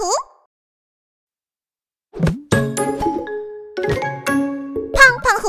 虎，胖胖虎。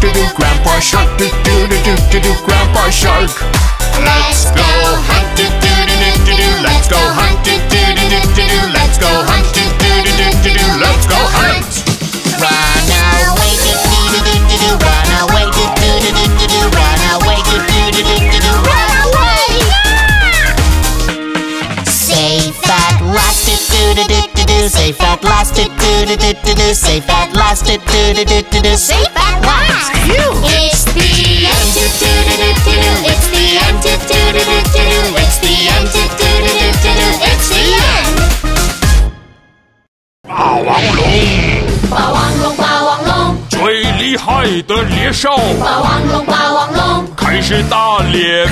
do do Grandpa Shark do do do do do do Grandpa Shark. Let's go hunt do do do do do do Let's go hunt do do do do do do Let's go hunt do do do do do do Let's go hunt. Run away do do do do do do Run away do do do do do do Run away do do do do do do Run away Safe at last do do do do do Safe at last do do do do do Safe at last do do do do do Safe 霸王龙，霸王龙，霸王龙，最厉害的猎手，霸王龙，霸王龙，开始打猎。